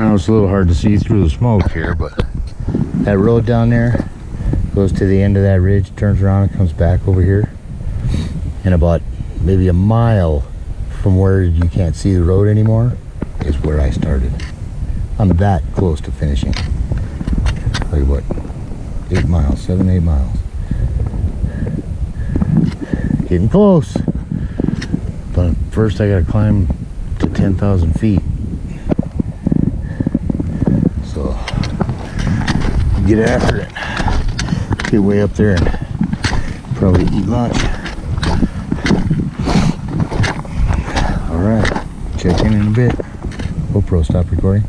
Know it's a little hard to see through the smoke here, but that road down there goes to the end of that ridge, turns around and comes back over here. And about maybe a mile from where you can't see the road anymore is where I started. I'm that close to finishing. Like what? Eight miles, seven, eight miles. Getting close. But first I gotta climb to 10,000 feet. Get after it. Get way up there and probably eat lunch. All right, check in in a bit. GoPro, stop recording.